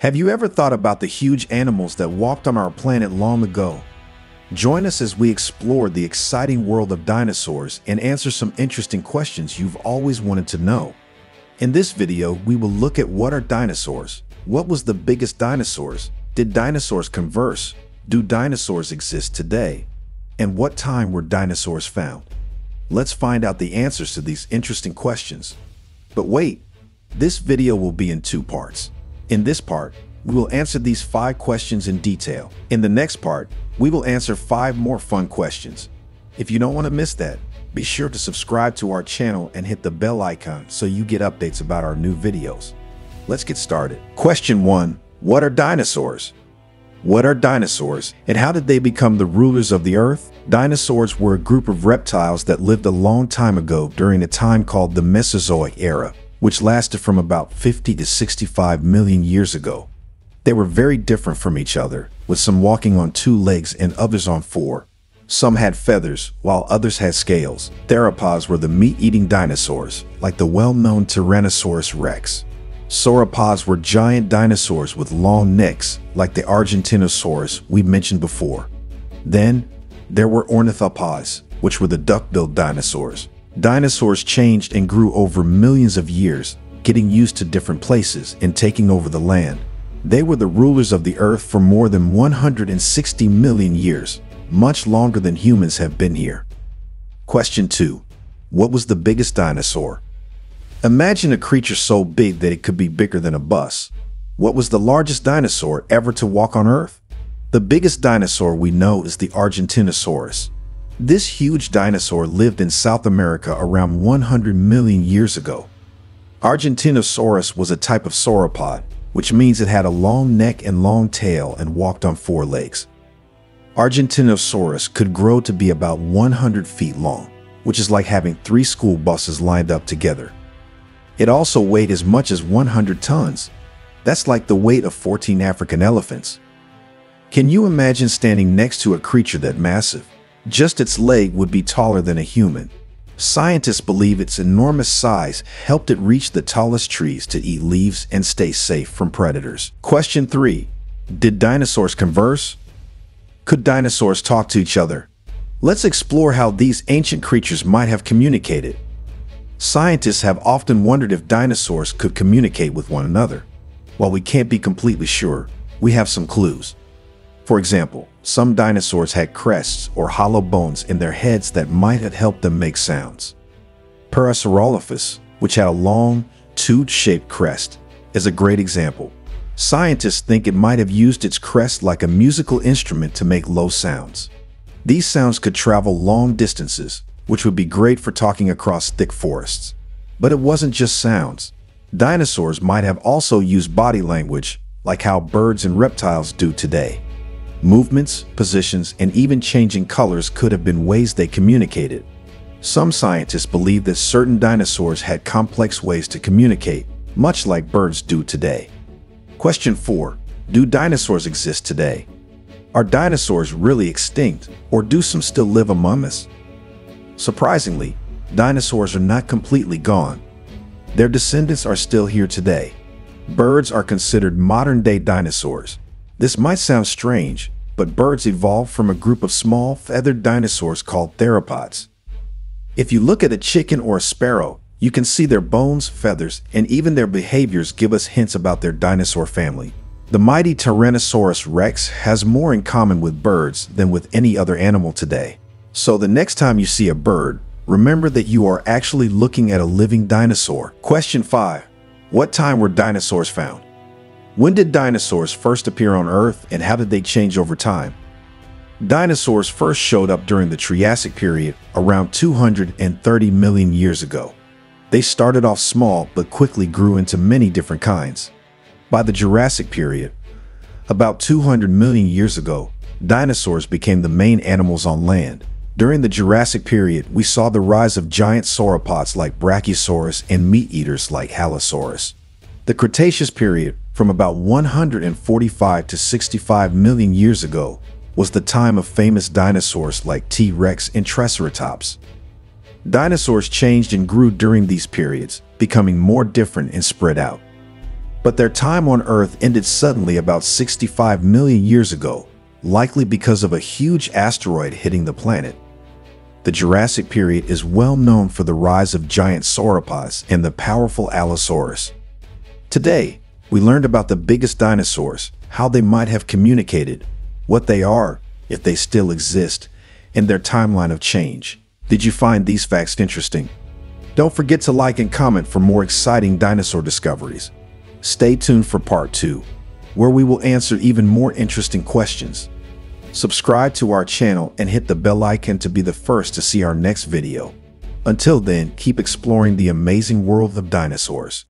Have you ever thought about the huge animals that walked on our planet long ago? Join us as we explore the exciting world of dinosaurs and answer some interesting questions you've always wanted to know. In this video, we will look at what are dinosaurs? What was the biggest dinosaurs? Did dinosaurs converse? Do dinosaurs exist today? And what time were dinosaurs found? Let's find out the answers to these interesting questions. But wait, this video will be in two parts. In this part, we will answer these five questions in detail. In the next part, we will answer five more fun questions. If you don't want to miss that, be sure to subscribe to our channel and hit the bell icon so you get updates about our new videos. Let's get started. Question 1. What are dinosaurs? What are dinosaurs, and how did they become the rulers of the earth? Dinosaurs were a group of reptiles that lived a long time ago during a time called the Mesozoic era, which lasted from about 50 to 65 million years ago. They were very different from each other, with some walking on two legs and others on four. Some had feathers, while others had scales. Theropods were the meat-eating dinosaurs, like the well-known Tyrannosaurus rex. Sauropods were giant dinosaurs with long necks, like the Argentinosaurus we mentioned before. Then, there were ornithopods, which were the duck-billed dinosaurs. Dinosaurs changed and grew over millions of years, getting used to different places and taking over the land. They were the rulers of the earth for more than 160 million years, much longer than humans have been here. Question 2. What was the biggest dinosaur? Imagine a creature so big that it could be bigger than a bus. What was the largest dinosaur ever to walk on Earth? The biggest dinosaur we know is the Argentinosaurus. This huge dinosaur lived in South America around 100 million years ago. Argentinosaurus was a type of sauropod, which means it had a long neck and long tail and walked on four legs. Argentinosaurus could grow to be about 100 feet long, which is like having three school buses lined up together. It also weighed as much as 100 tons. That's like the weight of 14 African elephants. Can you imagine standing next to a creature that massive? Just its leg would be taller than a human. Scientists believe its enormous size helped it reach the tallest trees to eat leaves and stay safe from predators. Question 3. Did dinosaurs converse? Could dinosaurs talk to each other? Let's explore how these ancient creatures might have communicated. Scientists have often wondered if dinosaurs could communicate with one another. While we can't be completely sure, we have some clues. For example, some dinosaurs had crests or hollow bones in their heads that might have helped them make sounds. Parasaurolophus, which had a long, tube-shaped crest, is a great example. Scientists think it might have used its crest like a musical instrument to make low sounds. These sounds could travel long distances, which would be great for talking across thick forests. But it wasn't just sounds. Dinosaurs might have also used body language, like how birds and reptiles do today. Movements, positions, and even changing colors could have been ways they communicated. Some scientists believe that certain dinosaurs had complex ways to communicate, much like birds do today. Question 4. Do dinosaurs exist today? Are dinosaurs really extinct, or do some still live among us? Surprisingly, dinosaurs are not completely gone. Their descendants are still here today. Birds are considered modern-day dinosaurs. This might sound strange, but birds evolved from a group of small, feathered dinosaurs called theropods. If you look at a chicken or a sparrow, you can see their bones, feathers, and even their behaviors give us hints about their dinosaur family. The mighty Tyrannosaurus rex has more in common with birds than with any other animal today. So the next time you see a bird, remember that you are actually looking at a living dinosaur. Question 5. What time were dinosaurs found? When did dinosaurs first appear on Earth and how did they change over time? Dinosaurs first showed up during the Triassic period around 230 million years ago. They started off small but quickly grew into many different kinds. By the Jurassic period, about 200 million years ago, dinosaurs became the main animals on land. During the Jurassic period, we saw the rise of giant sauropods like Brachiosaurus and meat-eaters like Allosaurus. The Cretaceous period, from about 145 to 65 million years ago, was the time of famous dinosaurs like T-Rex and Triceratops. Dinosaurs changed and grew during these periods, becoming more different and spread out. But their time on Earth ended suddenly about 65 million years ago, likely because of a huge asteroid hitting the planet. The Jurassic period is well known for the rise of giant sauropods and the powerful Allosaurus. Today, we learned about the biggest dinosaurs, how they might have communicated, what they are, if they still exist, and their timeline of change. Did you find these facts interesting? Don't forget to like and comment for more exciting dinosaur discoveries. Stay tuned for part 2, where we will answer even more interesting questions. Subscribe to our channel and hit the bell icon to be the first to see our next video. Until then, keep exploring the amazing world of dinosaurs.